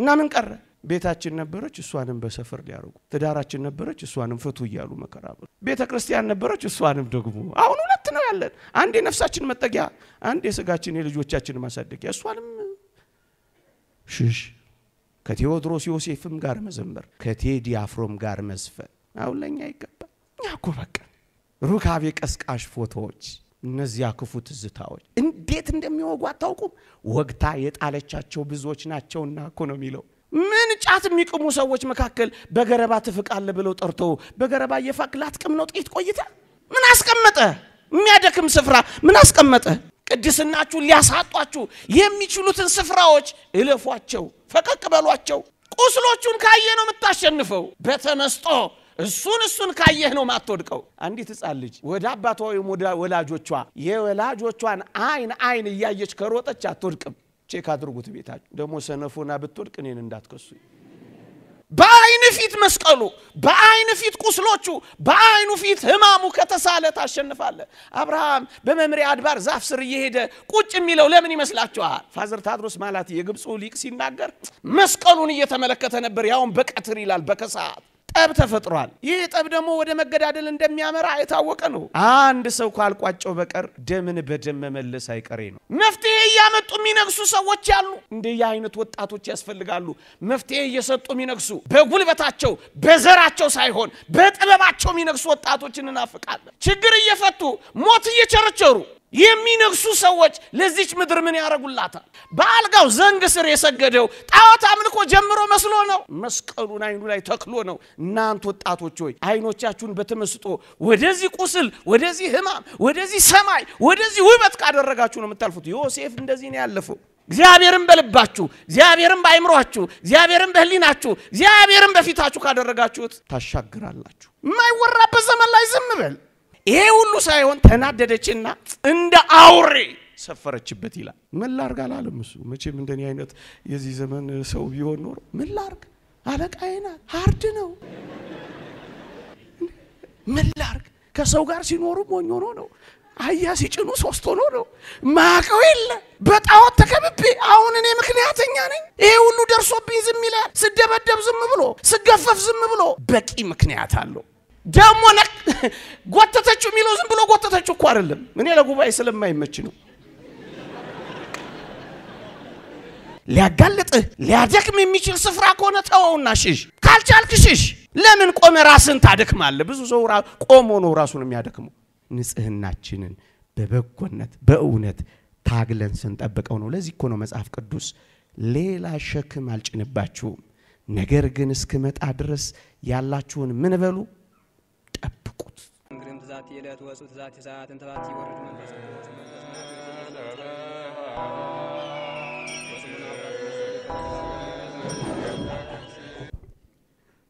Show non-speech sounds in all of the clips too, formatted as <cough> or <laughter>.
እና ምን ቀረ? ቤታችን ነበረች፣ እሷንም በሰፈር ሊያደርጉ፣ ትዳራችን ነበረች፣ እሷንም ፍቱ እያሉ መከራ ቤተ ክርስቲያን ነበረች፣ እሷንም ደግሞ። አሁን ሁለት ነው ያለን፣ አንድ የነፍሳችን መጠጊያ፣ አንድ የስጋችን የልጆቻችን ማሳደጊያ፣ እሷንም ሽሽ። ከቴዎድሮስ ዮሴፍም ጋር መዘመር ከቴዲ አፍሮም ጋር መዝፈን። አሁን ለእኛ ይገባል። እኛ እኮ በቃ ሩካቤ ቀስቃሽ ፎቶዎች፣ እነዚያ ክፉ ትዝታዎች እንዴት እንደሚወጉ አታውቁም። ወግታ የጣለቻቸው ብዙዎች ናቸውና እኮ ነው የሚለው። ምን ጫት የሚቅሙ ሰዎች መካከል በገረባ ትፍቃለ ብለው ጠርቶ በገረባ እየፋቅ ላትቅም ነው ጥቂት ቆይታ ምን አስቀመጠ? የሚያደክም ስፍራ ምን አስቀመጠ? ቅድስናችሁን ሊያሳጧችሁ የሚችሉትን ስፍራዎች እለፏቸው፣ ፈቀቅ በሏቸው። ቁስሎቹን ካየህ ነው የምታሸንፈው። በተመስጦ እሱን እሱን ካየህ ነው ማትወድቀው። አንዲት ሕፃን ልጅ ወደ አባቷ ወይም ወላጆቿ የወላጆቿን አይን አይን እያየች ከሮጠች አትወድቅም። check አድርጉት ቤታችሁ። ደግሞ ሰነፎና ብትወድቅ እኔን እንዳትከሱኝ። በአይን ፊት መስቀሉ፣ በአይን ፊት ቁስሎቹ፣ በአይኑ ፊት ሕማሙ ከተሳለ ታሸንፋለህ። አብርሃም በመምሬ አድባር ዛፍ ስር እየሄደ ቁጭ የሚለው ለምን ይመስላችኋል? Father ታድሮስ ማላቲ የግብፁ ሊቅ ሲናገር መስቀሉን እየተመለከተ ነበር። ያውም በቀትር ይላል በከሰዓት ጠብ ተፈጥሯል። ይህ ጠብ ደግሞ ወደ መገዳደል እንደሚያመራ የታወቀ ነው። አንድ ሰው ካልቋጨው በቀር ደምን በደም መመለስ አይቀሬ ነው። መፍትሄ እያመጡ የሚነግሱ ሰዎች ያሉ። እንደየ አይነት ወጣቶች ያስፈልጋሉ። መፍትሄ እየሰጡ የሚነግሱ በጉልበታቸው በዘራቸው ሳይሆን በጥበባቸው የሚነግሱ ወጣቶችን እናፍቃለን። ችግር እየፈቱ ሞት እየቸረቸሩ የሚነግሱ ሰዎች ለዚች ምድር ምን ያደርጉላታል? በአልጋው ዘንግ ስር የሰገደው ጣዖት አምልኮ ጀምሮ መስሎ ነው። መስቀሉን አይኑ ላይ ተክሎ ነው። እናንተ ወጣቶች ሆይ አይኖቻችሁን በተመስጦ ወደዚህ ቁስል፣ ወደዚህ ሕማም፣ ወደዚህ ሰማይ፣ ወደዚህ ውበት ካደረጋችሁ ነው የምታልፉት። ዮሴፍ እንደዚህ ነው ያለፈው። እግዚአብሔርን በልባችሁ፣ እግዚአብሔርን በአይምሯችሁ፣ እግዚአብሔርን በህሊናችሁ፣ እግዚአብሔርን በፊታችሁ ካደረጋችሁት ታሻግራላችሁ። የማይወራበት ዘመን ላይ ዝም በል። ይሄ ሁሉ ሳይሆን ተናደደችና እንደ አውሬ ሰፈረችበት ይላል። ምን ላርግ አላለም እሱ። መቼም እንደኔ አይነት የዚህ ዘመን ሰው ቢሆን ኖሮ ምን ላርግ አለቃዬ ናት፣ ሀርድ ነው። ምን ላርግ ከሰው ጋር ሲኖሩ ሞኝ ሆኖ ነው። አህያ ሲጭኑ ሶስት ሆኖ ነው። ማቀው የለ በጣዖት ተከብቤ አሁን እኔ ምክንያተኛ ነኝ። ይሄ ሁሉ ደርሶብኝ ዝም ይላል። ስደበደብ ዝም ብሎ፣ ስገፈፍ ዝም ብሎ በቂ ምክንያት አለው። ደግሞ ጎተተችው የሚለው ዝም ብሎ ጎተተችው እኮ አይደለም። እኔ ለጉባኤ ስለማይመች ነው። ሊያጋልጥህ ሊያደክም የሚችል ስፍራ ከሆነ ተወውና ሽሽ። ካልቻልክ ሽሽ። ለምን ቆመ ራስን ታደክማለህ? ብዙ ሰው ቆሞ ነው ራሱን የሚያደክመው። ንጽህናችንን በበጎነት በእውነት ታግለን ስንጠብቀው ነው። ለዚህ እኮ ነው መጽሐፍ ቅዱስ ሌላ ሸክም አልጭንባችሁም፣ ነገር ግን እስክመጣ ድረስ ያላችሁን ምን በሉ ጠብቁት። እንግዲህም ትዛት የዕለት ወፁ ትዛት የሰዓት እንተባት ይወርድ መንፈስ ቅዱስ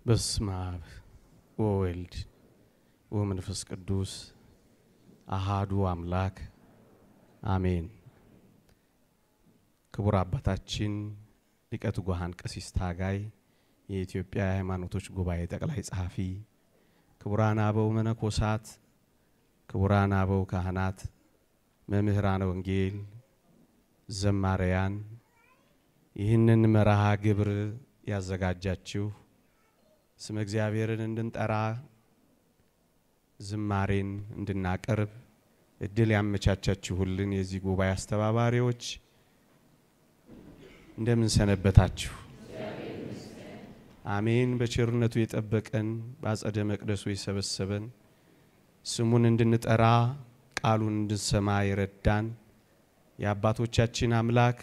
በስመ አብ ወወልድ ወመንፈስ ቅዱስ አሃዱ አምላክ አሜን። ክቡር አባታችን ሊቀ ትጉሃን ቀሲስ ታጋይ የኢትዮጵያ ሃይማኖቶች ጉባኤ ጠቅላይ ጸሐፊ፣ ክቡራን አበው መነኮሳት፣ ክቡራን አበው ካህናት፣ መምህራነ ወንጌል፣ ዘማሪያን፣ ይህንን መርሃ ግብር ያዘጋጃችሁ ስመ እግዚአብሔርን እንድንጠራ ዝማሬን እንድናቀርብ እድል ያመቻቻችሁልን የዚህ ጉባኤ አስተባባሪዎች እንደምን ሰነበታችሁ? አሜን። በቸርነቱ የጠበቀን በአጸደ መቅደሱ የሰበሰበን ስሙን እንድንጠራ ቃሉን እንድንሰማ የረዳን የአባቶቻችን አምላክ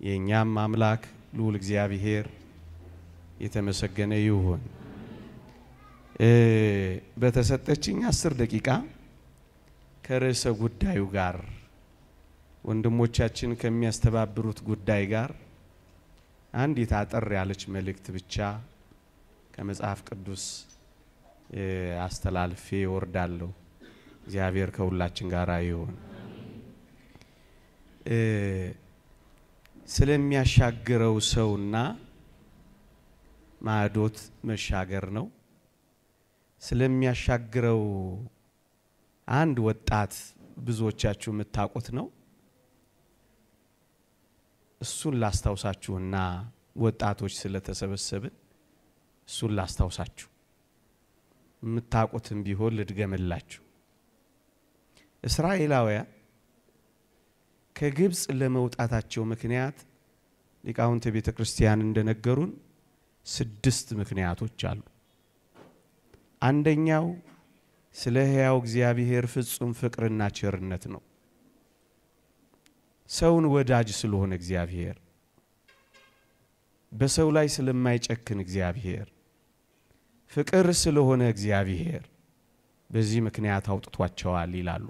የእኛም አምላክ ልዑል እግዚአብሔር የተመሰገነ ይሁን። በተሰጠችኝ አስር ደቂቃ ከርዕሰ ጉዳዩ ጋር ወንድሞቻችን ከሚያስተባብሩት ጉዳይ ጋር አንዲት አጠር ያለች መልእክት ብቻ ከመጽሐፍ ቅዱስ አስተላልፌ ወርዳለሁ። እግዚአብሔር ከሁላችን ጋር ይሁን። ስለሚያሻግረው ሰውና ማዕዶት መሻገር ነው። ስለሚያሻግረው አንድ ወጣት ብዙዎቻችሁ የምታውቁት ነው። እሱን ላስታውሳችሁና ወጣቶች ስለተሰበሰብን እሱን ላስታውሳችሁ፣ የምታውቁትም ቢሆን ልድገምላችሁ። እስራኤላውያን ከግብፅ ለመውጣታቸው ምክንያት ሊቃውንተ ቤተ ክርስቲያን እንደነገሩን ስድስት ምክንያቶች አሉ። አንደኛው ስለ ሕያው እግዚአብሔር ፍጹም ፍቅርና ቸርነት ነው። ሰውን ወዳጅ ስለሆነ እግዚአብሔር፣ በሰው ላይ ስለማይጨክን እግዚአብሔር፣ ፍቅር ስለሆነ እግዚአብሔር በዚህ ምክንያት አውጥቷቸዋል ይላሉ።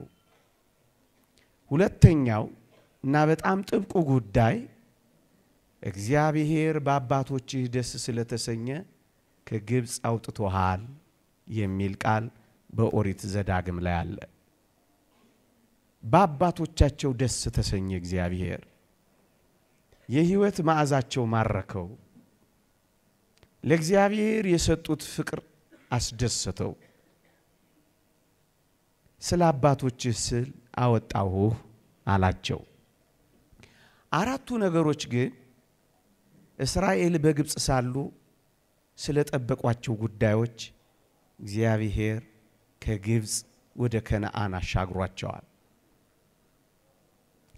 ሁለተኛው እና በጣም ጥብቁ ጉዳይ እግዚአብሔር በአባቶችህ ደስ ስለተሰኘ ከግብፅ አውጥቶሃል የሚል ቃል በኦሪት ዘዳግም ላይ አለ። በአባቶቻቸው ደስ ተሰኘ እግዚአብሔር፣ የሕይወት መዓዛቸው ማረከው፣ ለእግዚአብሔር የሰጡት ፍቅር አስደሰተው። ስለ አባቶችህ ስል አወጣሁህ አላቸው። አራቱ ነገሮች ግን እስራኤል በግብፅ ሳሉ ስለ ጠበቋቸው ጉዳዮች እግዚአብሔር ከግብፅ ወደ ከነአን አሻግሯቸዋል።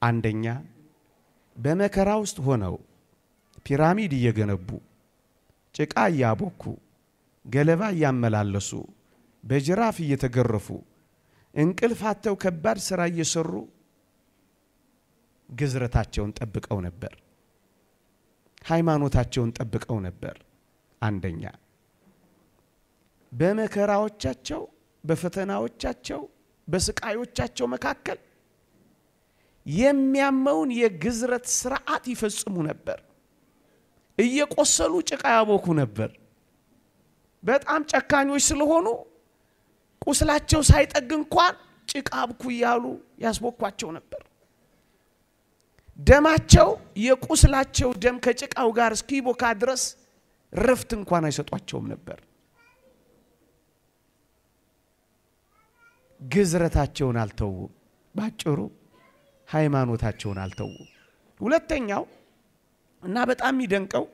አንደኛ በመከራ ውስጥ ሆነው ፒራሚድ እየገነቡ ጭቃ እያቦኩ ገለባ እያመላለሱ በጅራፍ እየተገረፉ እንቅልፍ አጥተው ከባድ ሥራ እየሰሩ ግዝረታቸውን ጠብቀው ነበር። ሃይማኖታቸውን ጠብቀው ነበር። አንደኛ በመከራዎቻቸው፣ በፈተናዎቻቸው፣ በስቃዮቻቸው መካከል የሚያመውን የግዝረት ስርዓት ይፈጽሙ ነበር። እየቆሰሉ ጭቃ ያቦኩ ነበር። በጣም ጨካኞች ስለሆኑ ቁስላቸው ሳይጠግ እንኳን ጭቃ አብኩ እያሉ ያስቦኳቸው ነበር። ደማቸው የቁስላቸው ደም ከጭቃው ጋር እስኪቦካ ድረስ ረፍት እንኳን አይሰጧቸውም ነበር። ግዝረታቸውን አልተዉም። ባጭሩ ሃይማኖታቸውን አልተዉም። ሁለተኛው እና በጣም የሚደንቀው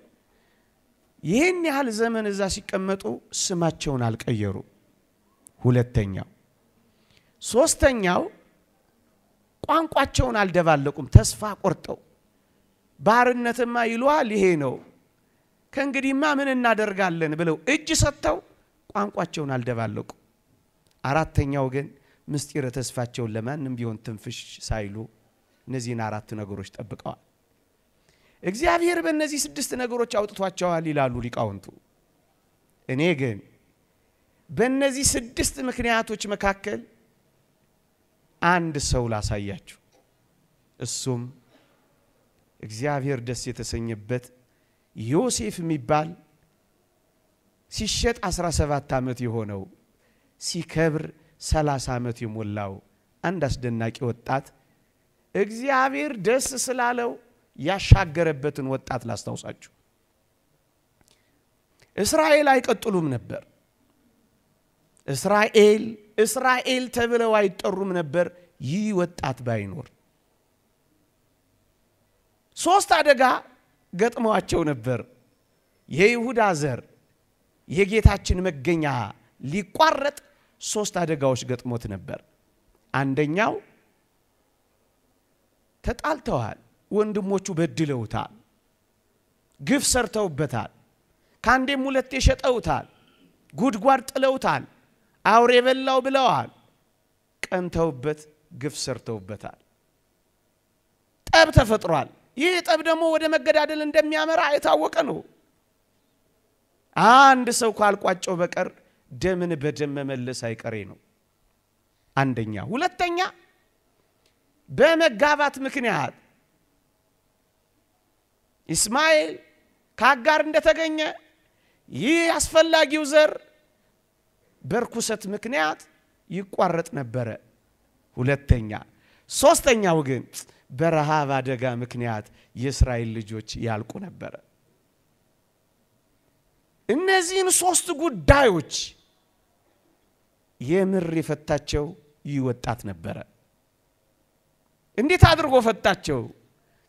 ይህን ያህል ዘመን እዛ ሲቀመጡ ስማቸውን አልቀየሩ። ሁለተኛው ሶስተኛው ቋንቋቸውን አልደባለቁም። ተስፋ ቆርጠው ባርነትማ ይሉሃል ይሄ ነው ከእንግዲህማ ምን እናደርጋለን ብለው እጅ ሰጥተው ቋንቋቸውን አልደባለቁ። አራተኛው ግን ምስጢረ ተስፋቸውን ለማንም ቢሆን ትንፍሽ ሳይሉ እነዚህን አራት ነገሮች ጠብቀዋል። እግዚአብሔር በእነዚህ ስድስት ነገሮች አውጥቷቸዋል ይላሉ ሊቃውንቱ። እኔ ግን በእነዚህ ስድስት ምክንያቶች መካከል አንድ ሰው ላሳያችሁ። እሱም እግዚአብሔር ደስ የተሰኘበት ዮሴፍ የሚባል ሲሸጥ 17 ዓመት የሆነው ሲከብር 30 ዓመት የሞላው አንድ አስደናቂ ወጣት እግዚአብሔር ደስ ስላለው ያሻገረበትን ወጣት ላስታውሳችሁ። እስራኤል አይቀጥሉም ነበር። እስራኤል እስራኤል ተብለው አይጠሩም ነበር ይህ ወጣት ባይኖር። ሶስት አደጋ ገጥመዋቸው ነበር። የይሁዳ ዘር የጌታችን መገኛ ሊቋረጥ ሶስት አደጋዎች ገጥሞት ነበር። አንደኛው ተጣልተዋል። ወንድሞቹ በድለውታል። ግፍ ሰርተውበታል። ከአንዴም ሁለቴ ሸጠውታል። ጉድጓድ ጥለውታል። አውሬ በላው ብለዋል። ቀንተውበት ግፍ ሰርተውበታል። ጠብ ተፈጥሯል። ይህ ጠብ ደግሞ ወደ መገዳደል እንደሚያመራ የታወቀ ነው። አንድ ሰው ካልቋጨው በቀር ደምን በደም መመለስ አይቀሬ ነው። አንደኛ። ሁለተኛ በመጋባት ምክንያት ኢስማኤል ከአጋር እንደተገኘ ይህ አስፈላጊው ዘር በርኩሰት ምክንያት ይቋረጥ ነበረ። ሁለተኛ። ሶስተኛው ግን በረሃብ አደጋ ምክንያት የእስራኤል ልጆች ያልቁ ነበረ። እነዚህን ሶስት ጉዳዮች የምር የፈታቸው ይህ ወጣት ነበረ። እንዴት አድርጎ ፈታቸው?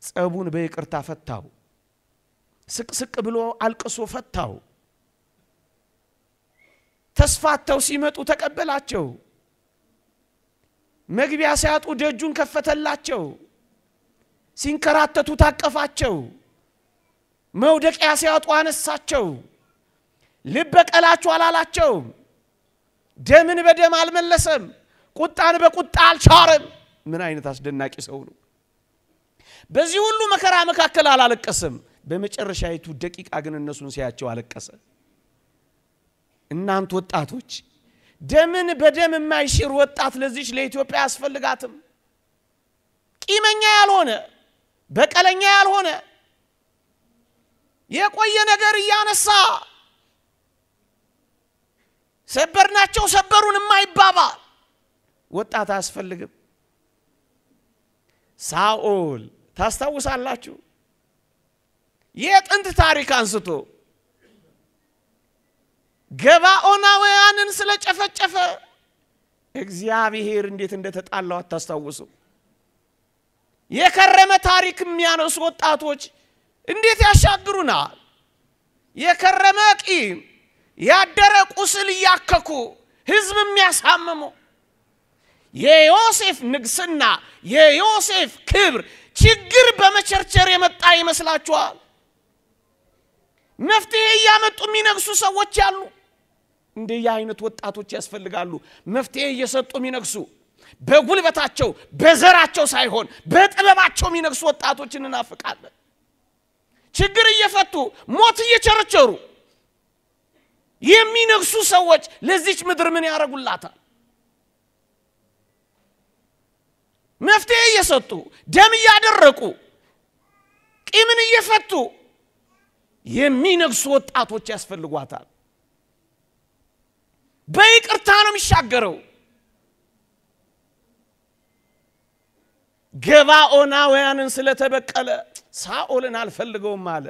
ጸቡን በይቅርታ ፈታው። ስቅስቅ ብሎ አልቅሶ ፈታው። ተስፋተው ሲመጡ ተቀበላቸው። መግቢያ ሲያጡ ደጁን ከፈተላቸው። ሲንከራተቱ ታቀፋቸው። መውደቂያ ሲያጡ አነሳቸው። ልብ በቀላችሁ አላላቸውም። ደምን በደም አልመለሰም። ቁጣን በቁጣ አልቻረም። ምን አይነት አስደናቂ ሰው ነው! በዚህ ሁሉ መከራ መካከል አላለቀሰም። በመጨረሻይቱ ደቂቃ ግን እነሱን ሲያቸው አለቀሰ። እናንተ ወጣቶች ደምን በደም የማይሽር ወጣት ለዚች ለኢትዮጵያ አያስፈልጋትም። ቂመኛ ያልሆነ በቀለኛ ያልሆነ የቆየ ነገር እያነሳ ሰበርናቸው ሰበሩን የማይባባል ወጣት አያስፈልግም። ሳኦል ታስታውሳላችሁ? የጥንት ታሪክ አንስቶ ገባኦናውያንን ስለጨፈጨፈ እግዚአብሔር እንዴት እንደተጣላው አታስታውሱ? የከረመ ታሪክ የሚያነሱ ወጣቶች እንዴት ያሻግሩናል? የከረመ ቂም ያደረ ቁስል እያከኩ ህዝብ የሚያሳምሙ የዮሴፍ ንግስና የዮሴፍ ክብር ችግር በመቸርቸር የመጣ ይመስላችኋል? መፍትሄ እያመጡ የሚነግሱ ሰዎች ያሉ። እንደየ አይነት ወጣቶች ያስፈልጋሉ። መፍትሄ እየሰጡ የሚነግሱ በጉልበታቸው በዘራቸው ሳይሆን በጥበባቸው የሚነግሱ ወጣቶችን እናፍቃለን። ችግር እየፈቱ ሞት እየቸረቸሩ የሚነግሱ ሰዎች ለዚች ምድር ምን ያደርጉላታል? መፍትሄ እየሰጡ ደም እያደረቁ ቂምን እየፈቱ የሚነግሱ ወጣቶች ያስፈልጓታል። በይቅርታ ነው የሚሻገረው። ገባኦናውያንን ስለተበቀለ ሳኦልን አልፈልገውም አለ።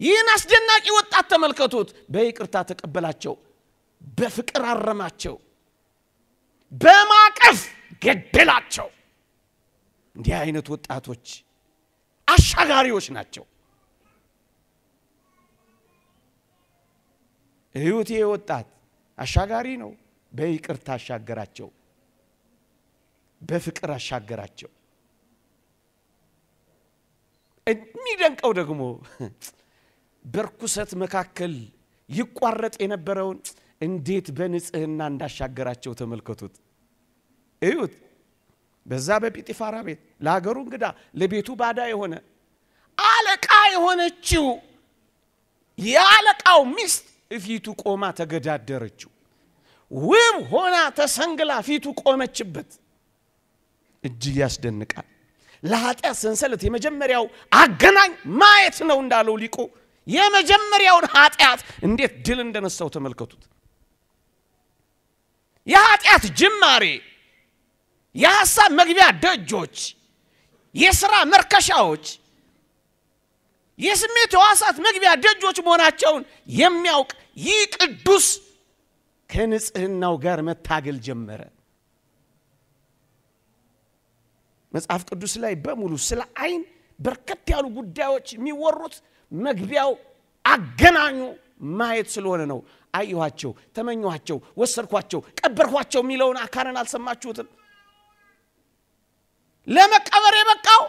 ይህን አስደናቂ ወጣት ተመልከቱት። በይቅርታ ተቀበላቸው፣ በፍቅር አረማቸው፣ በማቀፍ ገደላቸው። እንዲህ አይነት ወጣቶች አሻጋሪዎች ናቸው። እዩት፣ ወጣት አሻጋሪ ነው። በይቅርታ አሻገራቸው፣ በፍቅር አሻገራቸው። የሚደንቀው ደግሞ በርኩሰት መካከል ይቋረጥ የነበረውን እንዴት በንጽህና እንዳሻገራቸው ተመልከቱት። እዩት። በዛ በጲጢፋራ ቤት ለሀገሩ እንግዳ ለቤቱ ባዳ የሆነ አለቃ የሆነችው የአለቃው ሚስት ፊቱ ቆማ ተገዳደረችው። ውብ ሆና ተሰንግላ ፊቱ ቆመችበት። እጅግ ያስደንቃል። ለኃጢአት ሰንሰለት የመጀመሪያው አገናኝ ማየት ነው እንዳለው ሊቁ የመጀመሪያውን ኃጢአት እንዴት ድል እንደነሳው ተመልከቱት። የኃጢአት ጅማሬ የሐሳብ መግቢያ ደጆች፣ የሥራ መርከሻዎች፣ የስሜት ሕዋሳት መግቢያ ደጆች መሆናቸውን የሚያውቅ ይህ ቅዱስ ከንጽህናው ጋር መታገል ጀመረ። መጽሐፍ ቅዱስ ላይ በሙሉ ስለ ዓይን በርከት ያሉ ጉዳዮች የሚወሩት መግቢያው አገናኙ ማየት ስለሆነ ነው። አየኋቸው፣ ተመኘኋቸው፣ ወሰድኳቸው፣ ቀበርኳቸው የሚለውን አካልን አልሰማችሁትም? ለመቀበር የበቃው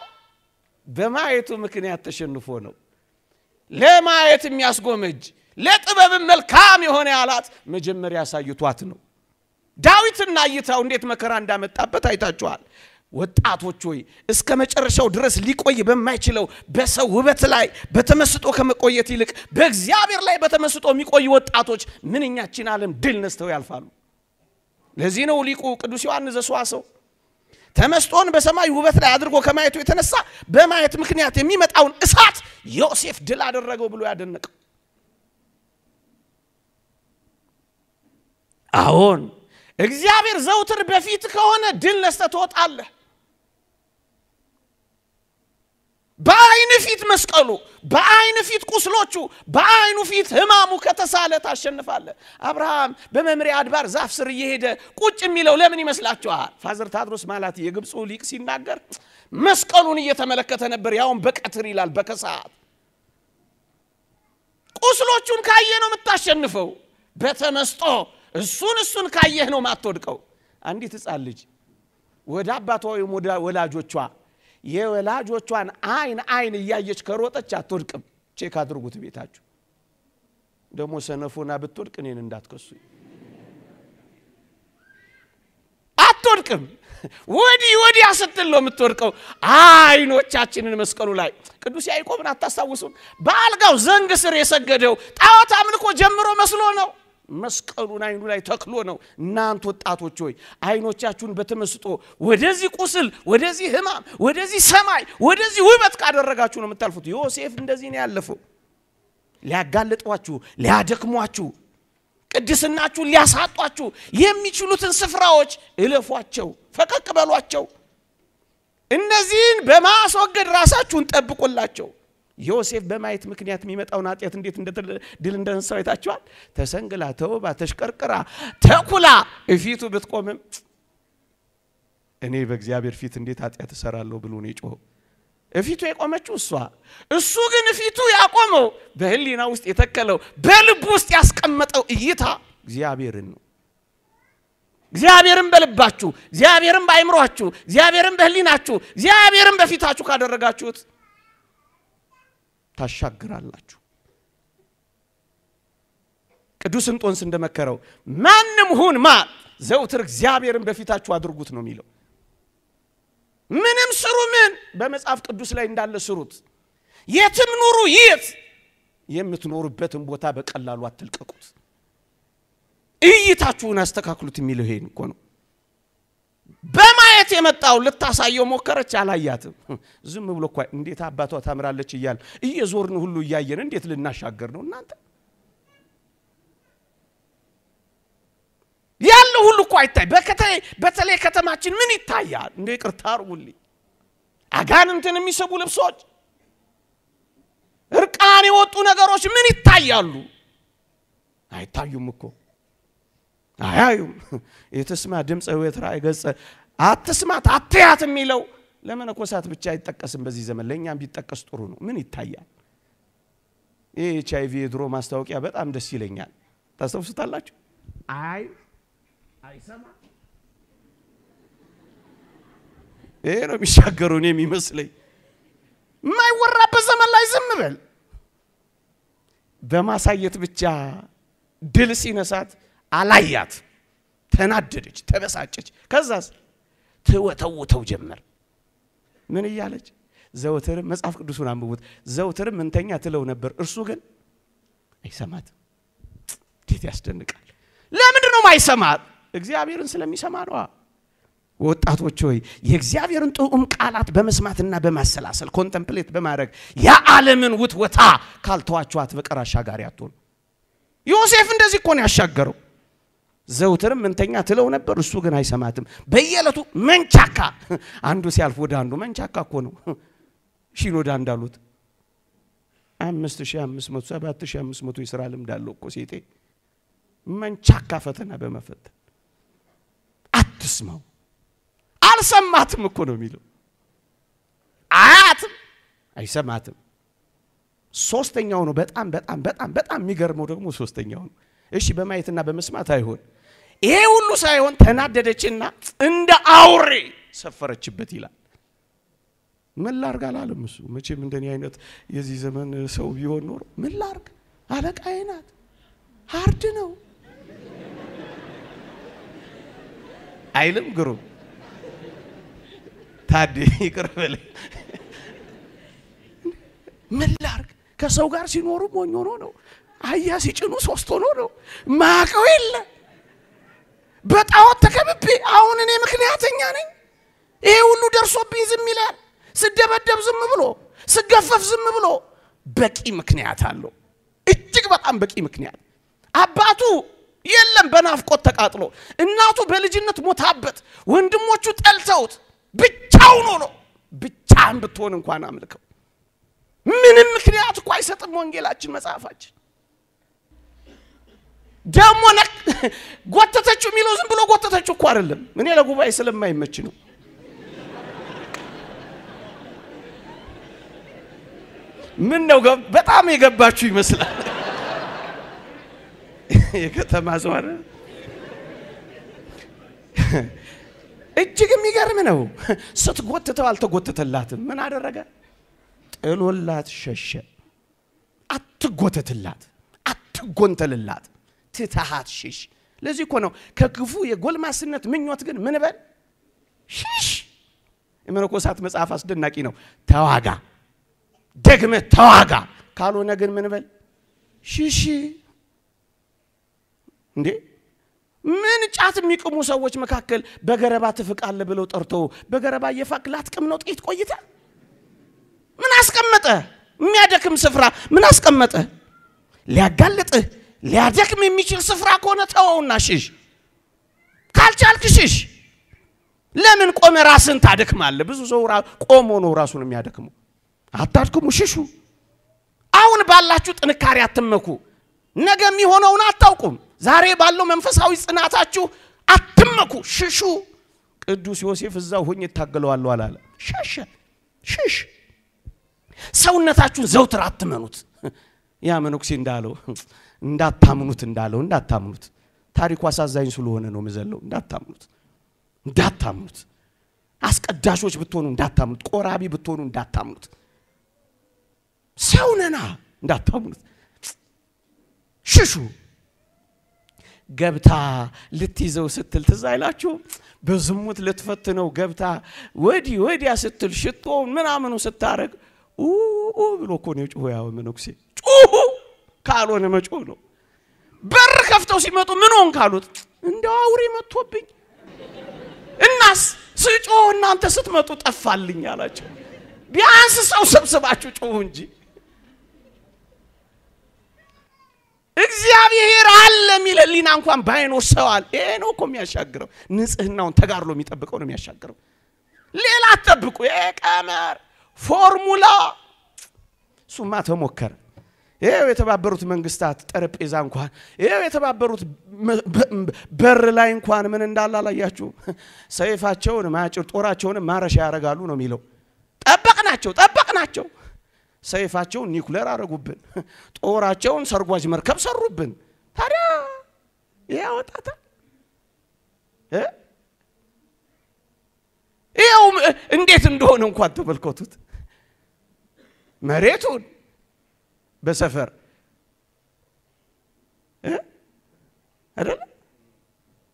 በማየቱ ምክንያት ተሸንፎ ነው። ለማየት የሚያስጎመጅ ለጥበብም መልካም የሆነ ያላት መጀመሪያ ያሳይቷት ነው። ዳዊትና እይታው እንዴት መከራ እንዳመጣበት አይታችኋል። ወጣቶች ሆይ እስከ መጨረሻው ድረስ ሊቆይ በማይችለው በሰው ውበት ላይ በተመስጦ ከመቆየት ይልቅ በእግዚአብሔር ላይ በተመስጦ የሚቆዩ ወጣቶች ምንኛችን ዓለም ድል ነስተው ያልፋሉ። ለዚህ ነው ሊቁ ቅዱስ ዮሐንስ ዘሰዋስው ተመስጦን በሰማይ ውበት ላይ አድርጎ ከማየቱ የተነሳ በማየት ምክንያት የሚመጣውን እሳት ዮሴፍ ድል አደረገው ብሎ ያደነቀው። አዎን እግዚአብሔር ዘውትር በፊት ከሆነ ድል ነስተህ ትወጣለህ። በአይን ፊት መስቀሉ፣ በአይን ፊት ቁስሎቹ፣ በአይኑ ፊት ሕማሙ ከተሳለ ታሸንፋለህ። አብርሃም በመምሬ አድባር ዛፍ ስር እየሄደ ቁጭ የሚለው ለምን ይመስላችኋል? Father ታድሮስ ማላቲ የግብፁ ሊቅ ሲናገር መስቀሉን እየተመለከተ ነበር። ያውም በቀትር ይላል በከሰዓት ቁስሎቹን ካየህ ነው የምታሸንፈው። በተመስጦ እሱን እሱን ካየህ ነው የማትወድቀው። አንዲት ሕፃን ልጅ ወደ አባቷ ወይም ወላጆቿ የወላጆቿን አይን አይን እያየች ከሮጠች አትወድቅም። check አድርጉት ቤታችሁ። ደግሞ ሰነፎና ብትወድቅ እኔን እንዳትከሱኝ። አትወድቅም። ወዲህ ወዲያ ስትል ነው የምትወድቀው። አይኖቻችንን መስቀሉ ላይ ቅዱስ ያዕቆብን አታስታውሱም? በአልጋው ዘንግ ስር የሰገደው ጣዖት አምልኮ ጀምሮ መስሎ ነው። መስቀሉን አይኑ ላይ ተክሎ ነው። እናንተ ወጣቶች ሆይ አይኖቻችሁን በተመስጦ ወደዚህ ቁስል፣ ወደዚህ ሕማም፣ ወደዚህ ሰማይ፣ ወደዚህ ውበት ካደረጋችሁ ነው የምታልፉት። ዮሴፍ እንደዚህ ነው ያለፈው። ሊያጋልጧችሁ፣ ሊያደክሟችሁ ቅድስናችሁን ሊያሳጧችሁ የሚችሉትን ስፍራዎች እለፏቸው፣ ፈቀቅ በሏቸው። እነዚህን በማስወገድ ራሳችሁን ጠብቁላቸው። ዮሴፍ በማየት ምክንያት የሚመጣውን ኃጢአት እንዴት ድል እንደነሳው አይታችኋል። ተሰንግላ፣ ተውባ፣ ተሽቀርቅራ፣ ተኩላ እፊቱ ብትቆምም እኔ በእግዚአብሔር ፊት እንዴት ኃጢአት እሰራለሁ ብሎ ነው የጮኸው። እፊቱ የቆመችው እሷ፣ እሱ ግን እፊቱ ያቆመው በህሊና ውስጥ የተከለው በልቡ ውስጥ ያስቀመጠው እይታ እግዚአብሔርን ነው። እግዚአብሔርን በልባችሁ፣ እግዚአብሔርን በአይምሯችሁ፣ እግዚአብሔርን በህሊናችሁ፣ እግዚአብሔርን በፊታችሁ ካደረጋችሁት ታሻግራላችሁ። ቅዱስ እንጦንስ እንደመከረው ማንም ሁን ማ ዘውትር እግዚአብሔርን በፊታችሁ አድርጉት ነው የሚለው። ምንም ስሩ ምን በመጽሐፍ ቅዱስ ላይ እንዳለ ስሩት። የትም ኑሩ የት የምትኖሩበትን ቦታ በቀላሉ አትልቀቁት። እይታችሁን አስተካክሉት የሚለው ይሄን እኮ ነው። በማየት የመጣው ልታሳየው ሞከረች፣ አላያትም። ዝም ብሎ እኳ እንዴት አባቷ ታምራለች እያል እየዞርን ሁሉ እያየን እንዴት ልናሻገር ነው እናንተ? ያለው ሁሉ እኮ አይታይ። በተለይ ከተማችን ምን ይታያል? እንደ ይቅርታ አርጉልኝ፣ አጋንንትን የሚስቡ ልብሶች፣ እርቃን የወጡ ነገሮች ምን ይታያሉ? አይታዩም እኮ አያዩም። ኢትስማዕ ድምፃ ኢትርአይ ገጻ አትስማት አትያት የሚለው ለመነኮሳት ብቻ አይጠቀስም በዚህ ዘመን፣ ለእኛም ቢጠቀስ ጥሩ ነው። ምን ይታያል? ይህ ኤች አይቪ የድሮ ማስታወቂያ በጣም ደስ ይለኛል። ታስታውሱታላችሁ? አይ አይሰማ ይሄ ነው የሚሻገሩን የሚመስለኝ። የማይወራበት ዘመን ላይ ዝም በል። በማሳየት ብቻ ድል ሲነሳት አላያት፣ ተናደደች፣ ተበሳጨች። ከዛስ ትወተውተው ጀመር። ምን እያለች ዘውትርም መጽሐፍ ቅዱሱን አንብቡት። ዘውትርም እንተኛ ትለው ነበር፣ እርሱ ግን አይሰማትም። እንዴት ያስደንቃል! ለምንድን ነው ማይሰማት? እግዚአብሔርን ስለሚሰማ ነዋ። ወጣቶች ሆይ የእግዚአብሔርን ጥዑም ቃላት በመስማትና በማሰላሰል contemplate በማድረግ የዓለምን ውትወታ ካልተዋችኋት በቀር አሻጋሪ አትሆኑ። ዮሴፍ እንደዚህ እኮ ነው ያሻገረው። ዘውትርም እንተኛ ትለው ነበር፣ እሱ ግን አይሰማትም። በየዕለቱ መንቻካ፣ አንዱ ሲያልፍ ወደ አንዱ መንቻካ እኮ ነው። ሺኖዳ እንዳሉት አምስት ሺህ አምስት መቶ ሰባት ሺህ አምስት መቶ የስራ ልምድ አለው እኮ ሴቴ። መንቻካ ፈተና በመፈተን አትስማው። አልሰማትም እኮ ነው የሚለው። አያትም፣ አይሰማትም። ሶስተኛው ነው በጣም በጣም በጣም በጣም የሚገርመው ደግሞ ሶስተኛው ነው። እሺ በማየትና በመስማት አይሆን። ይሄ ሁሉ ሳይሆን ተናደደችና እንደ አውሬ ሰፈረችበት ይላል። ምን ላርግ አላለም እሱ። መቼም እንደኔ አይነት የዚህ ዘመን ሰው ቢሆን ኖሮ ምን ላርግ፣ አለቃዬ ናት፣ ሀርድ ነው አይልም። ግሩም ታዴ ይቅር ምን ላርግ ከሰው ጋር ሲኖሩ ሞኝ ሆኖ ነው። አህያ ሲጭኑ ሶስት ሆኖ ነው። ማቀው የለ በጣዖት ተከብቤ አሁን እኔ ምክንያተኛ ነኝ። ይሄ ሁሉ ደርሶብኝ ዝም ይላል። ስደበደብ ዝም ብሎ፣ ስገፈፍ ዝም ብሎ በቂ ምክንያት አለው። እጅግ በጣም በቂ ምክንያት። አባቱ የለም በናፍቆት ተቃጥሎ፣ እናቱ በልጅነት ሞታበት፣ ወንድሞቹ ጠልተውት ብቻውን ሆኖ ብቻህን ብትሆን እንኳን አምልከው ምንም ምክንያት እኮ አይሰጥም ወንጌላችን መጽሐፋችን። ደግሞ ጎተተችው <laughs> የሚለው ዝም ብሎ ጎተተችው እኮ አይደለም። እኔ ለጉባኤ ስለማይመች ነው። ምን ነው በጣም የገባችሁ ይመስላል። <laughs> የከተማ ሰው <laughs> እጅግ የሚገርም ነው። ስትጎትተው አልተጎተተላትም። ምን አደረገ? ጥሎላት ሸሸ። አትጎተትላት፣ አትጎንተልላት፣ ትተሃት ሽሽ። ለዚህ እኮ ነው ከክፉ የጎልማስነት ምኞት ግን ምን በል ሽሽ። የመነኮሳት መጽሐፍ አስደናቂ ነው። ተዋጋ፣ ደግመህ ተዋጋ። ካልሆነ ግን ምን በል ሽሽ። እንዴ ምን ጫት የሚቅሙ ሰዎች መካከል በገረባ ትፍቃለህ ብለው ጠርተው በገረባ እየፋቅ ላትቅም ነው ጥቂት ቆይተ ምን አስቀመጠ? የሚያደክም ስፍራ ምን አስቀመጠ? ሊያጋልጥህ ሊያደክም የሚችል ስፍራ ከሆነ ተወውና ሽሽ። ካልቻልክ ሽሽ። ለምን ቆመ ራስን ታደክማለህ? ብዙ ሰው ቆሞ ነው ራሱን የሚያደክሙ። አታድክሙ፣ ሽሹ። አሁን ባላችሁ ጥንካሬ አትመኩ። ነገ የሚሆነውን አታውቁም። ዛሬ ባለው መንፈሳዊ ጽናታችሁ አትመኩ፣ ሽሹ። ቅዱስ ዮሴፍ እዛው ሆኜ እታገለዋለሁ አላለ። ሸሸ። ሽሽ። ሰውነታችሁን ዘውትር አትመኑት። ያ መነኩሴ እንዳለው እንዳታምኑት እንዳለው እንዳታምኑት። ታሪኩ አሳዛኝ ስለሆነ ነው ምዘለው። እንዳታምኑት እንዳታምኑት። አስቀዳሾች ብትሆኑ እንዳታምኑት። ቆራቢ ብትሆኑ እንዳታምኑት። ሰውነና እንዳታምኑት። ሽሹ። ገብታ ልትይዘው ስትል ትዝ አይላችሁም? በዝሙት ልትፈትነው ገብታ ወዲህ ወዲያ ስትል ሽቶውን ምናምኑ ስታረግ ኡ ብሎ እኮ ነው ጮሆ። ያው መነኩሴ ጩሁ ካልሆነ መጮህ ነው። በር ከፍተው ሲመጡ ምን ሆን ካሉት እንደው አውሬ መጥቶብኝ እናስ ስጮህ እናንተ ስትመጡ ጠፋልኝ አላቸው። ቢያንስ ሰው ሰብስባችሁ ጮሁ እንጂ እግዚአብሔር አለ የሚል ሕሊና እንኳን ባይኖር ሰው አለ። ይሄ ነው እኮ የሚያሻግረው። ንጽህናውን ተጋድሎ የሚጠብቀው ነው የሚያሻግረው። ሌላ አትጠብቁ። ይሄ ቀመር ፎርሙላ እሱማ ተሞከረ። ይኸው የተባበሩት መንግስታት ጠረጴዛ እንኳን ይኸው የተባበሩት በር ላይ እንኳን ምን እንዳለ አላያችሁ? ሰይፋቸውን ማጭድ ጦራቸውን ማረሻ ያደርጋሉ ነው የሚለው። ጠበቅናቸው ጠበቅናቸው። ሰይፋቸውን ኒኩለር አረጉብን፣ ጦራቸውን ሰርጓጅ መርከብ ሰሩብን። ታዲያ ይህ ያወጣታል። ይኸው እንዴት እንደሆነ እንኳን ተመልከቱት። መሬቱን በሰፈር አይደለ?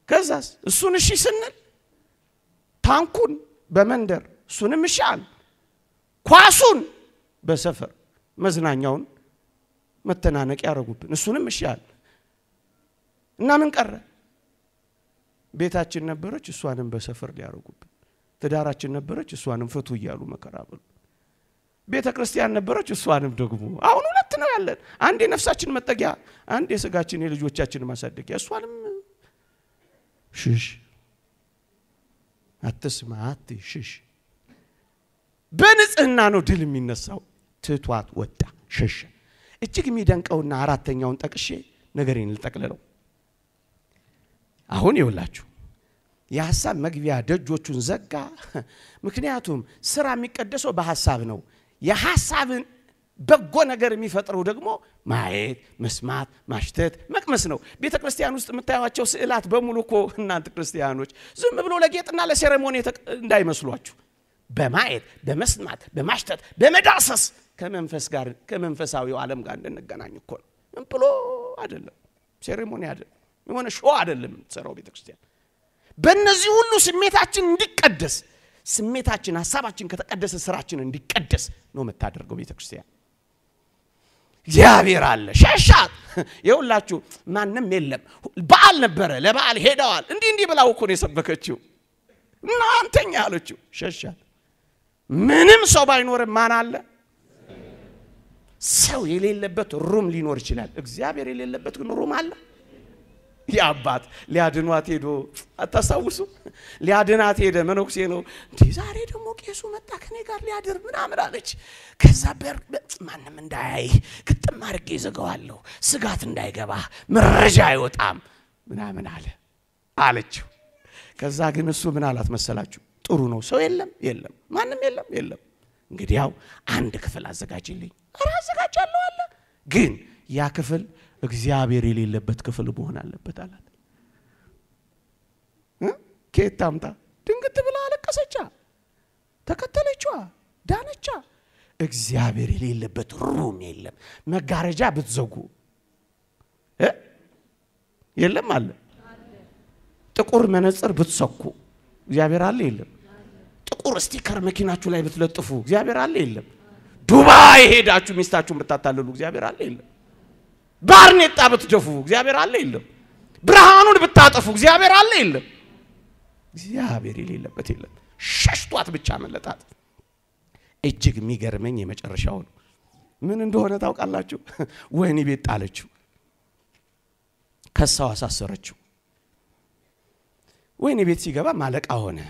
ከዛስ እሱን እሺ ስንል ታንኩን በመንደር እሱንም እሺ አል ኳሱን በሰፈር መዝናኛውን መተናነቅ ያደረጉብን እሱንም እሺ አል እና ምን ቀረ? ቤታችን ነበረች፣ እሷንም በሰፈር ሊያደርጉብን። ትዳራችን ነበረች፣ እሷንም ፍቱ እያሉ መከራ በሉ። ቤተ ክርስቲያን ነበረች፣ እሷንም ደግሞ አሁን ሁለት ነው ያለን። አንድ የነፍሳችን መጠጊያ፣ አንድ የስጋችን የልጆቻችን ማሳደጊያ። እሷንም ሽሽ፣ አትስማ፣ አትሽሽ። በንጽህና ነው ድል የሚነሳው። ትቷት ወጣ፣ ሸሸ። እጅግ የሚደንቀውና አራተኛውን ጠቅሼ ነገሬን ልጠቅልለው። አሁን ይውላችሁ የሐሳብ መግቢያ ደጆቹን ዘጋ። ምክንያቱም ስራ የሚቀደሰው በሐሳብ ነው። የሐሳብን በጎ ነገር የሚፈጥረው ደግሞ ማየት፣ መስማት፣ ማሽተት፣ መቅመስ ነው። ቤተ ክርስቲያን ውስጥ የምታዩቸው ስዕላት በሙሉ እኮ እናንተ ክርስቲያኖች ዝም ብሎ ለጌጥና ለሴሬሞኒ እንዳይመስሏችሁ በማየት በመስማት በማሽተት በመዳሰስ ከመንፈስ ጋር ከመንፈሳዊው ዓለም ጋር እንድንገናኝ እኮ ነው። ምን ብሎ አይደለም፣ ceremony አይደለም፣ የሆነ show አይደለም የምትሰራው ቤተ ክርስቲያን። በእነዚህ ሁሉ ስሜታችን እንዲቀደስ ስሜታችን ሀሳባችን ከተቀደሰ ስራችን እንዲቀደስ ነው የምታደርገው ቤተ ክርስቲያን። እግዚአብሔር አለ ሸሻት። <laughs> የሁላችሁ ማንም የለም። በዓል ነበረ፣ ለበዓል ሄደዋል። እንዲህ እንዲህ ብላው እኮ ነው የሰበከችው። እንተኛ አለችው፣ ሸሻት። ምንም ሰው ባይኖርም ማን አለ? ሰው የሌለበት room ሊኖር ይችላል። እግዚአብሔር የሌለበት ግን room አለ። የአባት ሊያድኗት ሄዶ አታስታውሱ? ሊያድናት ሄደ። መነኩሴ ነው እንዲህ። ዛሬ ደግሞ ቄሱ መጣ ከኔ ጋር ሊያድር ምናምን አለች። ከዛ በር ማንም እንዳያይ ግጥም አድርጌ ይዘጋዋለሁ፣ ስጋት እንዳይገባ መረጃ አይወጣም ምናምን አለ አለችው። ከዛ ግን እሱ ምን አላት መሰላችሁ? ጥሩ ነው ሰው የለም የለም ማንም የለም የለም። እንግዲህ ያው አንድ ክፍል አዘጋጅልኝ። ኧረ አዘጋጃለሁ አለ። ግን ያ ክፍል እግዚአብሔር የሌለበት ክፍል መሆን አለበት አላት። ከየት ታምጣ? ድንግት ብላ አለቀሰቻ፣ ተከተለቿ፣ ዳነቻ። እግዚአብሔር የሌለበት ሩም የለም። መጋረጃ ብትዘጉ የለም አለ። ጥቁር መነጽር ብትሰኩ እግዚአብሔር አለ የለም። ጥቁር ስቲከር መኪናችሁ ላይ ብትለጥፉ እግዚአብሔር አለ የለም። ዱባይ ሄዳችሁ ሚስታችሁን ብታታልሉ እግዚአብሔር አለ የለም። ባርኔጣ ብትደፉ እግዚአብሔር አለ የለም። ብርሃኑን ብታጠፉ እግዚአብሔር አለ የለም። እግዚአብሔር የሌለበት የለም። ሸሽቷት ብቻ መለጣት። እጅግ የሚገርመኝ የመጨረሻው ነው። ምን እንደሆነ ታውቃላችሁ? <laughs> ወህኒ ቤት ጣለችው፣ ከሳው አሳሰረችው። ወህኒ ቤት ሲገባ ማለቃ ሆነ።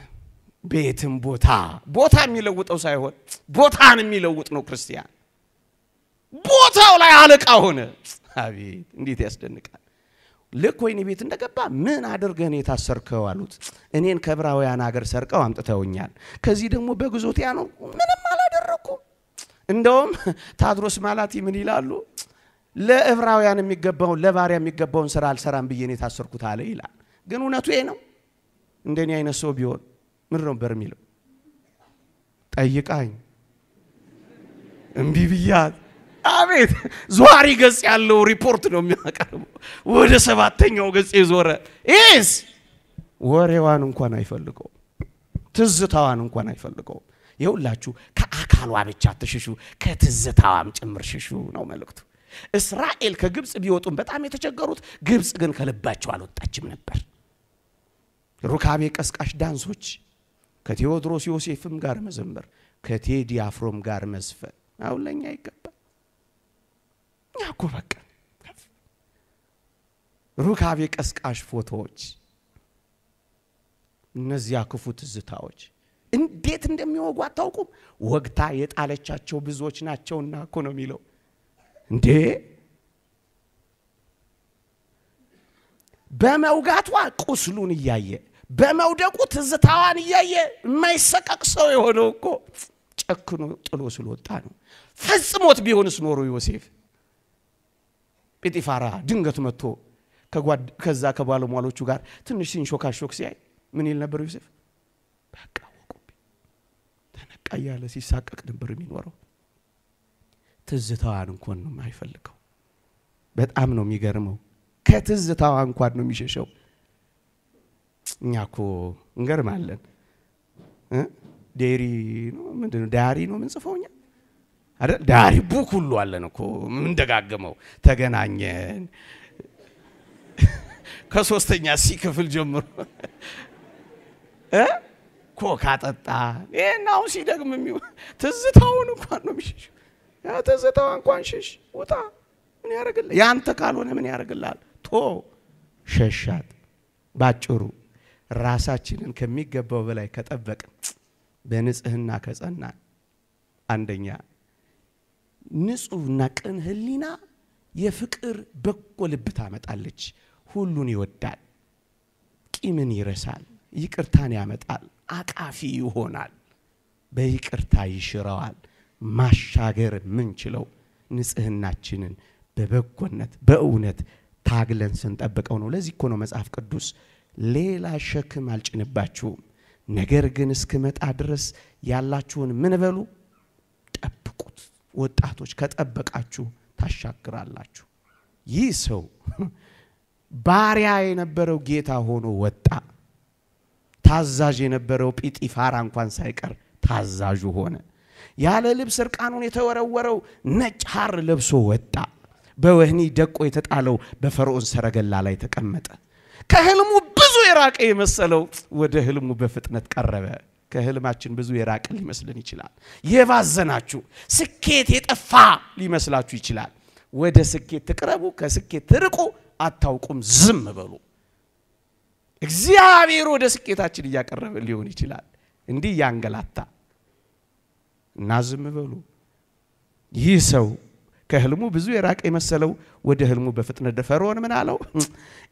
ቤትም ቦታ ቦታ የሚለውጠው ሳይሆን ቦታን የሚለውጥ ነው ክርስቲያን። ቦታው ላይ አለቃ ሆነ። አቤት እንዴት ያስደንቃል! ልክ ወህኒ ቤት እንደገባ ምን አድርገን የታሰርከው አሉት። እኔን ከዕብራውያን ሀገር ሰርቀው አምጥተውኛል። ከዚህ ደግሞ በግዞት ያኖር ምንም አላደረኩም። እንደውም ታድሮስ ማላቲ ምን ይላሉ? ለዕብራውያን የሚገባውን ለባሪያ የሚገባውን ስራ አልሰራም ብዬ ነው የታሰርኩት አለ ይላል። ግን እውነቱ ይሄ ነው። እንደኔ አይነት ሰው ቢሆን ምን ነበር የሚለው? ጠይቃኝ እምቢ ብያት አቤት ዘዋሪ ገጽ ያለው ሪፖርት ነው የሚያቀርበው። ወደ ሰባተኛው ገጽ የዞረ ይስ ወሬዋን እንኳን አይፈልገውም፣ ትዝታዋን እንኳን አይፈልገውም። የሁላችሁ ከአካሏ ብቻ ትሽሹ፣ ከትዝታዋም ጭምር ሽሹ ነው መልእክቱ። እስራኤል ከግብፅ ቢወጡም በጣም የተቸገሩት፣ ግብፅ ግን ከልባቸው አልወጣችም ነበር። ሩካቤ ቀስቃሽ ዳንሶች፣ ከቴዎድሮስ ዮሴፍም ጋር መዘመር፣ ከቴዲ አፍሮም ጋር መዝፈን አሁን ለእኛ ይገባል። እኛ እኮ በቃ ሩካቤ ቀስቃሽ ፎቶዎች፣ እነዚያ ክፉ ትዝታዎች እንዴት እንደሚወጉ አታውቁም። ወግታ የጣለቻቸው ብዙዎች ናቸውና እኮ ነው የሚለው እንዴ በመውጋቷ ቁስሉን እያየ በመውደቁ ትዝታዋን እያየ የማይሰቀቅ ሰው የሆነው እኮ ጨክኖ ጥሎ ስለወጣ ነው። ፈጽሞት ቢሆንስ ኖሮ ዮሴፍ ጲጢፋራ ድንገት መጥቶ ከዛ ከባለሟሎቹ ጋር ትንሽ ሲንሾካሾክ ሲያይ ምን ይል ነበር ዮሴፍ? በቃ ወቁብኝ፣ ተነቃ እያለ ሲሳቀቅ ነበር የሚኖረው። ትዝታዋን እንኳን ነው የማይፈልገው። በጣም ነው የሚገርመው። ከትዝታዋ እንኳን ነው የሚሸሸው። እኛ እኮ እንገርማለን። dairy ነው ምንድን ነው diary ነው የምንጽፈው እኛ አይደል? diary book ሁሉ አለን እኮ የምንደጋግመው። ተገናኘን <laughs> ከሶስተኛ C ክፍል ጀምሮ <laughs> ኮካ ጠጣ። ይህን አሁን ሲደግም የሚሆን <laughs> ትዝታውን እንኳን ነው የሚሸሸው። ያ ትዝታዋ እንኳን ሽሽ ውጣ፣ ምን ያደርግልህ? ያንተ ካልሆነ ምን ያደርግልሃል? ቶ ሸሻት። ባጭሩ ራሳችንን ከሚገባው በላይ ከጠበቅን በንጽህና ከጸናን፣ አንደኛ ንጹህና ቅን ሕሊና የፍቅር በጎ ልብ ታመጣለች። ሁሉን ይወዳል፣ ቂምን ይረሳል፣ ይቅርታን ያመጣል፣ አቃፊ ይሆናል፣ በይቅርታ ይሽረዋል። ማሻገር የምንችለው ንጽህናችንን በበጎነት በእውነት ታግለን ስንጠብቀው ነው። ለዚህ እኮ ነው መጽሐፍ ቅዱስ ሌላ ሸክም አልጭንባችሁም፣ ነገር ግን እስክመጣ ድረስ ያላችሁን ምን በሉ ጠብቁት። ወጣቶች ከጠበቃችሁ ታሻግራላችሁ። ይህ ሰው ባሪያ የነበረው ጌታ ሆኖ ወጣ። ታዛዥ የነበረው ጲጢፋራ እንኳን ሳይቀር ታዛዡ ሆነ። ያለ ልብስ እርቃኑን የተወረወረው ነጭ ሐር ለብሶ ወጣ። በወህኒ ደቆ የተጣለው በፈርዖን ሰረገላ ላይ ተቀመጠ። ከህልሙ ብዙ የራቀ የመሰለው ወደ ህልሙ በፍጥነት ቀረበ። ከህልማችን ብዙ የራቀ ሊመስልን ይችላል። የባዘናችሁ ስኬት የጠፋ ሊመስላችሁ ይችላል። ወደ ስኬት ትቅረቡ፣ ከስኬት ትርቁ፣ አታውቁም፣ ዝም በሉ። እግዚአብሔር ወደ ስኬታችን እያቀረበ ሊሆን ይችላል፣ እንዲህ እያንገላታ እና ዝም በሉ። ይህ ሰው ከህልሙ ብዙ የራቀ የመሰለው ወደ ህልሙ በፍጥነት ፈርዖን ምን አለው?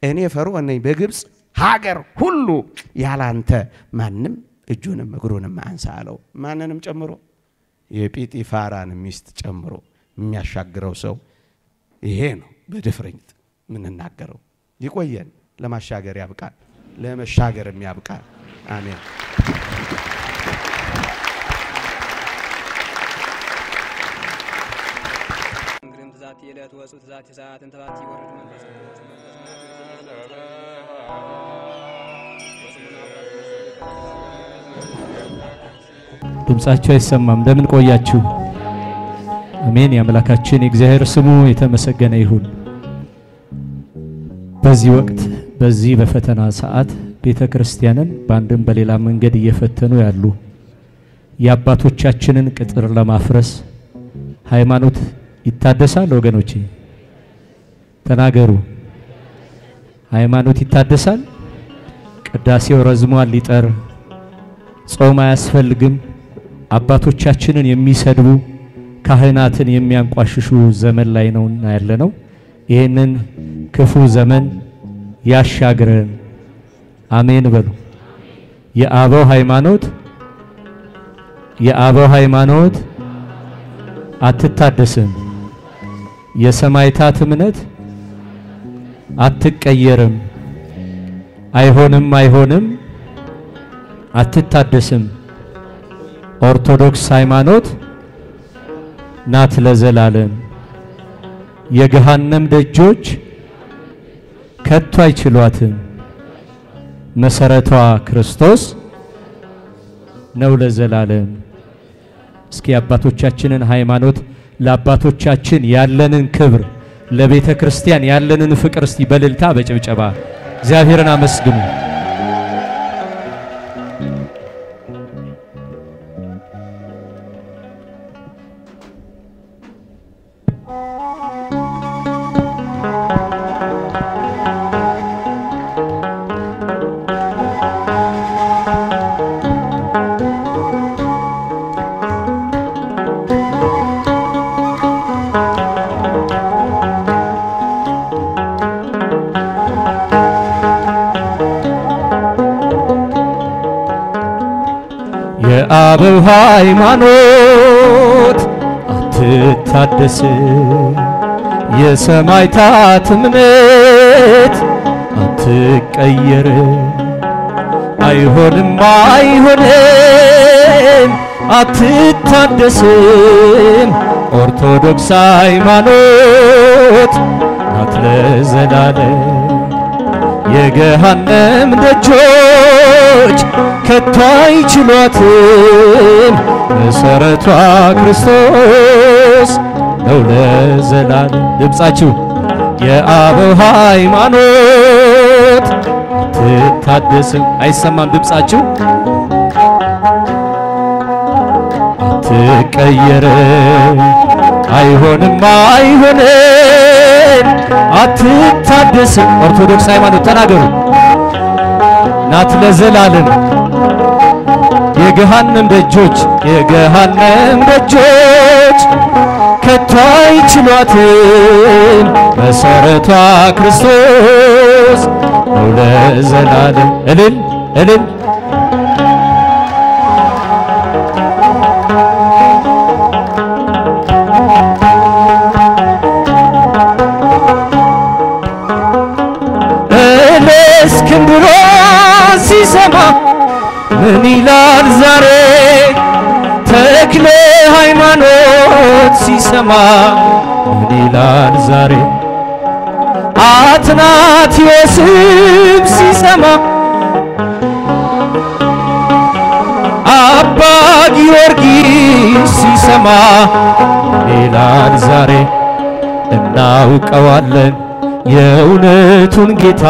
እኔ ፈርዖን ነኝ፣ በግብፅ ሀገር ሁሉ ያላንተ ማንም እጁንም እግሩንም አንሳ አለው። ማንንም ጨምሮ የጲጢፋራን ሚስት ጨምሮ የሚያሻግረው ሰው ይሄ ነው በድፍረት የምንናገረው። ይቆየን፣ ለማሻገር ያብቃል፣ ለመሻገር የሚያብቃል። አሜን። እንግዲህም ትዛቲ ዕለት ወፁ ትዛቲ ሰዓት እንተባት ይወርድ መንፈስ ቅዱስ ድምጻችሁ አይሰማም። እንደምን ቆያችሁ? አሜን። የአምላካችን የእግዚአብሔር ስሙ የተመሰገነ ይሁን። በዚህ ወቅት በዚህ በፈተና ሰዓት ቤተ ክርስቲያንን በአንድም በሌላ መንገድ እየፈተኑ ያሉ የአባቶቻችንን ቅጥር ለማፍረስ ሃይማኖት ይታደሳል። ወገኖቼ ተናገሩ። ሃይማኖት ይታደሳል። ቅዳሴው ረዝሟል፣ ሊጠር ጾም አያስፈልግም። አባቶቻችንን የሚሰድቡ ካህናትን የሚያንቋሽሹ ዘመን ላይ ነውና ያለነው። ይህንን ክፉ ዘመን ያሻግረን። አሜን በሉ። የአበው ሃይማኖት የአበው ሃይማኖት አትታደስም። የሰማይታት እምነት አትቀየርም። አይሆንም አይሆንም አትታደስም። ኦርቶዶክስ ሃይማኖት ናት ለዘላለም። የገሃነም ደጆች ከቶ አይችሏትም። መሰረቷ ክርስቶስ ነው ለዘላለም። እስኪ አባቶቻችንን ሃይማኖት ለአባቶቻችን ያለንን ክብር ለቤተ ክርስቲያን ያለንን ፍቅር እስቲ በልልታ በጭብጨባ እግዚአብሔርን አመስግኑ። የአበው ሃይማኖት አትታደስ፣ የሰማይታት እምነት አትቀየር። አይሆንም አይሆንም አትታደስም። ኦርቶዶክስ ሃይማኖት ናት ለዘላለም። የገሃነም ደጆች ከቶ አይችሏትም። መሰረቷ ክርስቶስ ነው ለዘላለም። ድምፃችሁ የአበው ሃይማኖት አትታደስም። አይሰማም ድምፃችሁ አትቀየርም። አይሆንም አይሆንም አትታደስም። ኦርቶዶክስ ሃይማኖት ተናገሩ ናት ለዘላለም። የገሃነም ደጆች የገሃነም ደጆች ከቶ አይችሏትም። መሰረቷ ክርስቶስ ነው ለዘላለም። እልል እልል እስክንድሮ ሲሰማ ምን ይላል ዛሬ? ተክለ ሃይማኖት ሲሰማ ምን ይላል ዛሬ? አትናቴዎስም ሲሰማ አባ ጊዮርጊስ ሲሰማ ምን ይላል ዛሬ? እናውቀዋለን የእውነቱን ጌታ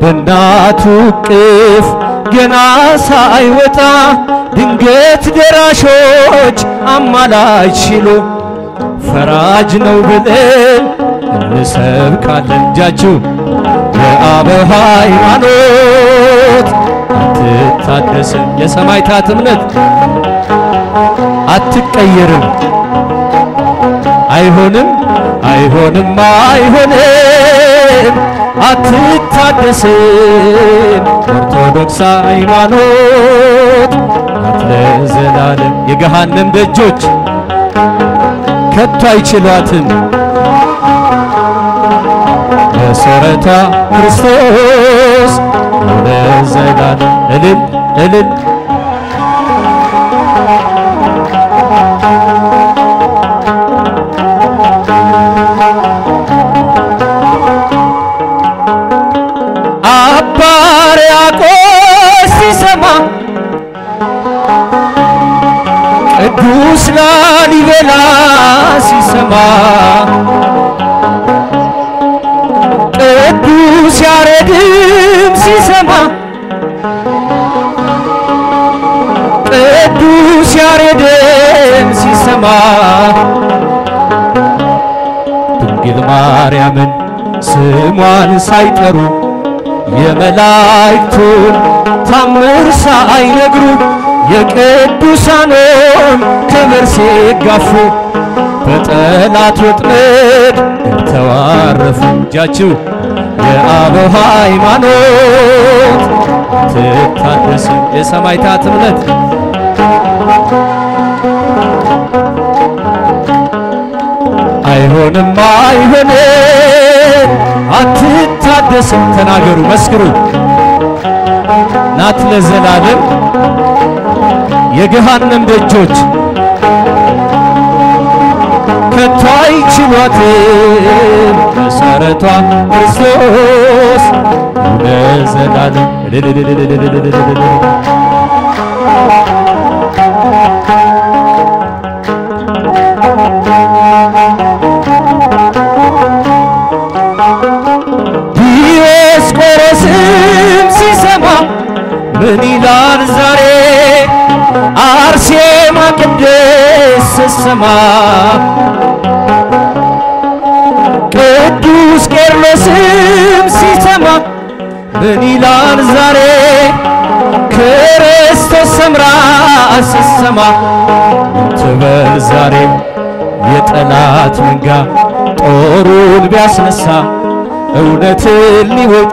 በእናቱ እቅፍ ገና ሳይወጣ ድንገት ደራሾች አማላጅ ሲሉ ፈራጅ ነው ብለን እንሰብካለን። እጃችሁ የአበው ሃይማኖት አትታደስም። የሰማይታት እምነት አትቀየርም። አይሆንም አይሆንም አይሆንም አትታደስም። ኦርቶዶክስ ሃይማኖት ናት ለዘላለም። የገሃነም ደጆች ከቶ አይችሏትም። መሰረቷ ክርስቶስ ለዘላለም እልል እልል ቅዱስ ላሊበላ ሲሰማ ቅዱስ ያሬድም ሲሰማ ቅዱስ ያሬድም ሲሰማ ድንግል ማርያምን ስሟን ሳይጠሩ የመላእክቱን ታምር ሳይነግሩ የቅዱሳኑን ክብር ሲጋፉ በጠላት ወጥመድ ገብተው አረፉ። እጃችሁ የአበው ሃይማኖት አትታደስም የሰማዕታት እምነት አይሆንም አይሆንም አትታደስም ተናገሩ መስክሩ ናት ለዘላለም የገሃነም ደጆች ከቶ አይችሏትም መሰረቷ ክርስቶስ ለዘላለም ዲዮስቆሮስም ሲሰማ ምን ይላል አርሴማ ቅድስት ስትሰማ ቅዱስ ቄርሎስም ሲሰማ ምን ይላል ዛሬ? ክርስቶስ ሰምራ ስትሰማ ትበል ዛሬ የጠላት መንጋ ጦሩን ቢያስነሳ እውነትን ሊወጥ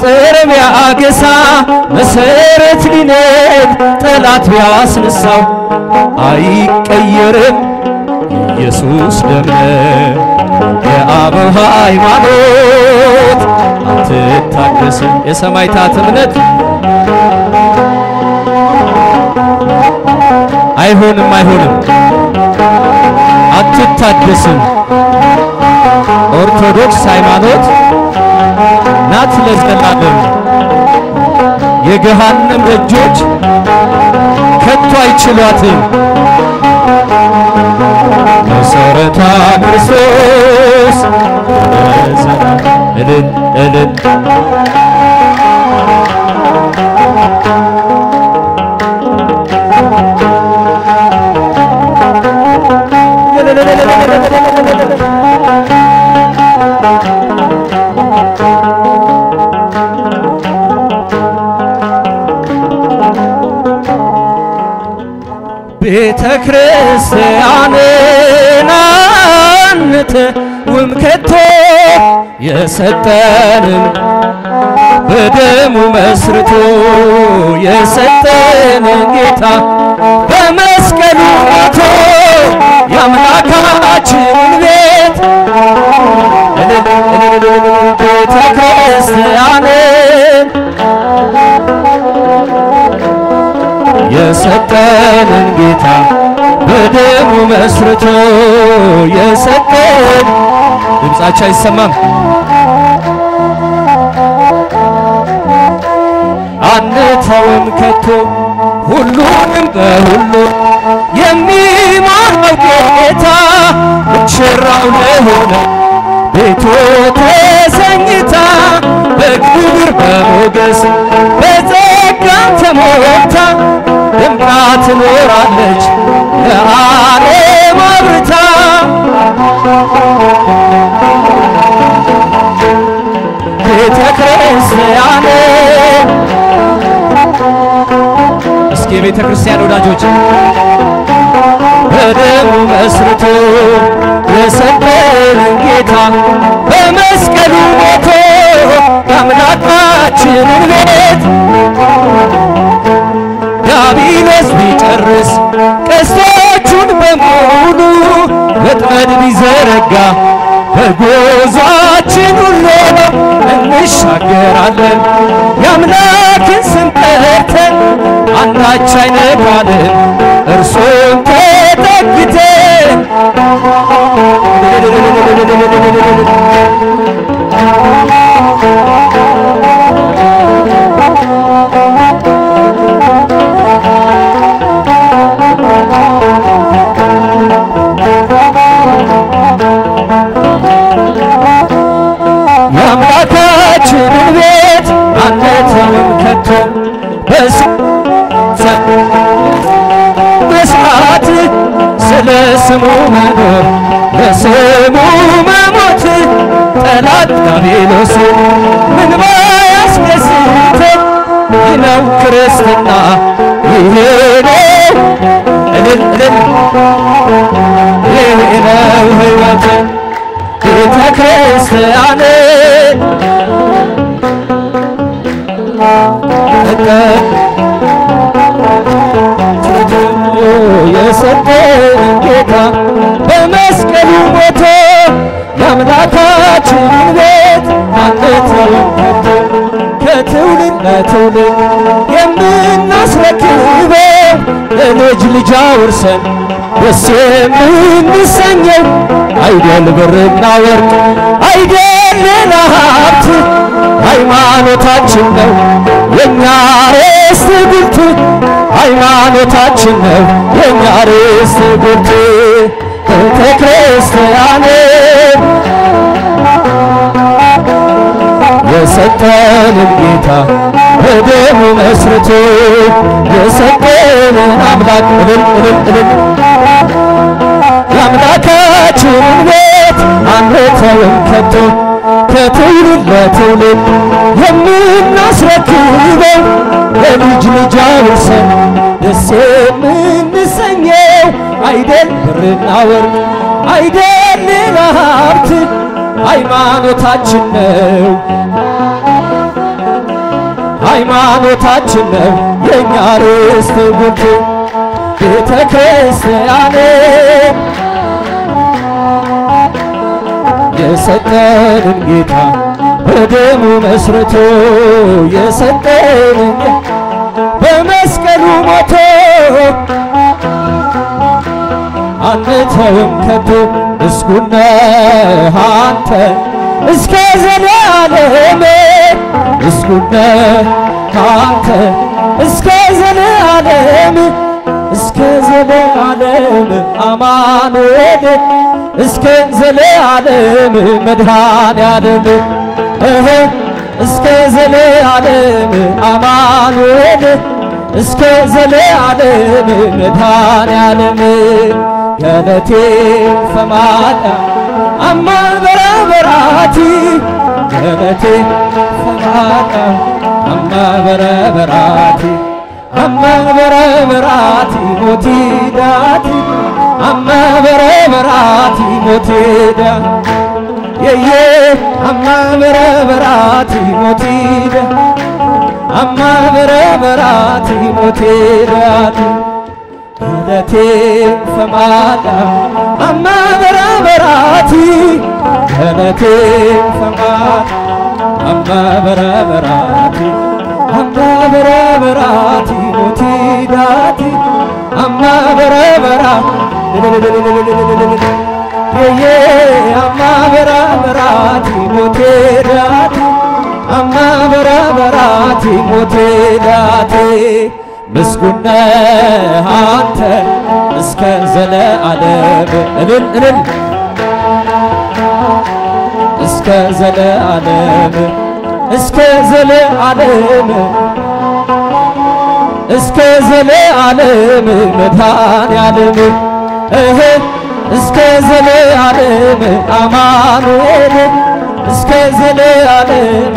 ቢጥር ቢያገሳ መሰረት ሊነድ ጠላት ቢያስነሳው አይቀየርም። ኢየሱስ ነው። የአበው ሃይማኖት አትታደስም የሰማዕታት እምነት አይሆንም አይሆንም። አትታደስም ኦርቶዶክስ ሃይማኖት ናት ለዘላለም የገሃነም ደጆች ከቶ አይችሏትም። መሰረቷ ክርስቶስ እልል እልል ቤተ ክርስቲያንን አንተውም ከቶ የሰጠንን በደሙ መስርቶ የሰጠንን ጌታ በመስቀሉ ሞቶ የአምላካችንን ቤት ቤተ ክርስቲያንን የሰጠንን ጌታ በደሙ መስርቶ የሰጠን ድምፃቸው አይሰማም። አንተውም ከቶ ሁሉንም በሁሉ የሚማረው ጌታ ሙሽራው ለሆነ ቤቱ ተሰኝታ በክብር በሞገስ በጸጋም ተሞልታ ደምቃ ትኖራለች ለዓለም አብርታ። ቤተ ክርስቲያን እስኪ የቤተ ክርስቲያን ወዳጆች በደሙ መስርቶ የሰጠንን ጌታ በመስቀሉ ሞቶ የአምላካችንን ቤት ዲያብሎስ ቢጨርስ ቀስቶቹን በሙሉ ወጥመድ ቢዘረጋ በጎዟችን ሁሉ እንሻገራለን። የአምላክን ስም ጠርተን አንዳች አይነካንም እርሱን ተጠግተን ለልጅ ልጅ አውርሰን ደስ የምንሰኘው አይደል ብርና ወርቅ አይደል ሌላ ሀብት ሃይማኖታችን ነው የኛ ርስት ጉልት ሃይማኖታችን ነው የኛ ርስት ጉልት ቤተ ክርስቲያን የሰጠንን ጌታ በደሙ መስርቶ የሰጠንን አምላክ እልል እልል እልል የአምላካችንን ቤት አንተውም ከቶ ከትውልድ ለትውልድ የምናስረክበው ለልጅ ልጅ አውርሰን ደስ የምንሰኘው አይደል ብርና ወርቅ አይደል ሌላ ሀብት ሃይማኖታችን ነው ሃይማኖታችን ነው የእኛ ርስት ጉልት ቤተ ክርስቲያን የሰጠንን ጌታ በደሙ መስርቶ የሰጠንን በመስቀሉ ሞቶ አንተውም ከቶ ምስጉን ነህ አንተ እስከ ዘላለም ምስጉን አንተ እስከ ዘላለም ዘላለም አማኑኤል እስከ ዘላለም መድኃኔዓለም። እስከ ዘላለም አማኑኤል እስከ ዘላለም መድኃኔዓለም። ገለቴ ፈማዳ አማ በረበራቲ ገለቴ ፈማዳ አማ በረበራቲ አማ በረበራቲ ሞቲ ዳቲ አማ በረበራቲ ሞቲ ዳ የየ ዳቲ ገለቴ ፈማዳ አማ በረበራቲ ገለቴ ፈማዳ አማ በረበራቲ አማ በረበራቲ ሞቲ ዳቲ አማ በረበራ የየ አማ በረበራቲ ዳቲ አማ በረበራቲ ሞቴ ዳቴ ምስጉን ነህ አንተ እስከ ዘለዓለም። እልል እልል። እስከ ዘለዓለም እስከ ዘለዓለም እስከ ዘለዓለም መድኃኔዓለም እህ እስከ ዘለዓለም አማኑኤል እስከ ዘለዓለም